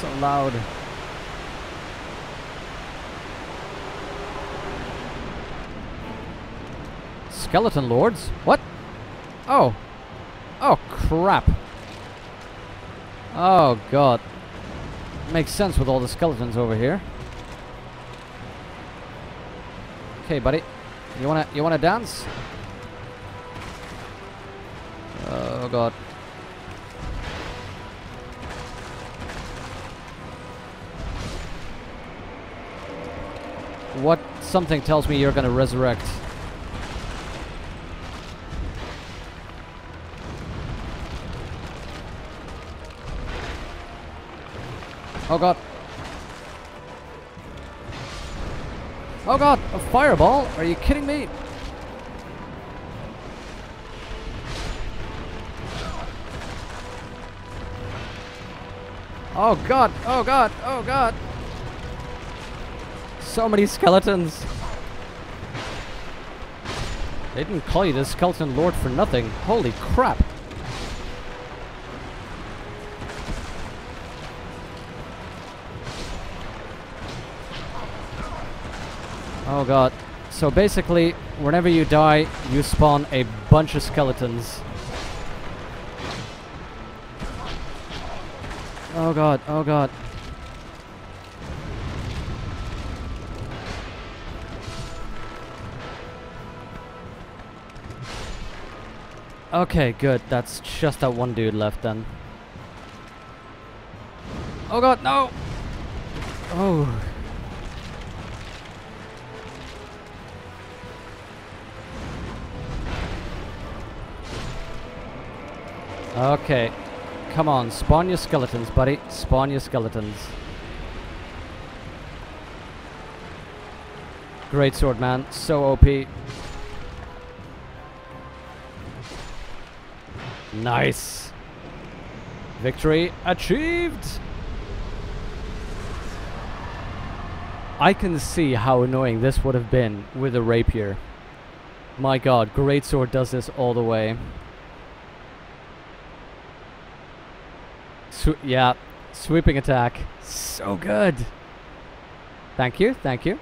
So loud. Skeleton lords? What? Oh. Oh, crap. Oh, God. Makes sense with all the skeletons over here. Okay, buddy. You wanna you wanna dance? Oh god. What something tells me you're gonna resurrect. Oh god. Oh god, a fireball? Are you kidding me? Oh god, oh god, oh god. So many skeletons. They didn't call you the skeleton lord for nothing. Holy crap. Oh god. So basically, whenever you die, you spawn a bunch of skeletons. Oh god, oh god. Okay, good. That's just that one dude left then. Oh god, no! Oh. Okay. Come on, spawn your skeletons, buddy. Spawn your skeletons. Great sword, man. So OP. Nice. Victory achieved! I can see how annoying this would have been with a rapier. My god, Greatsword does this all the way. Sw yeah, sweeping attack. So good. Thank you, thank you.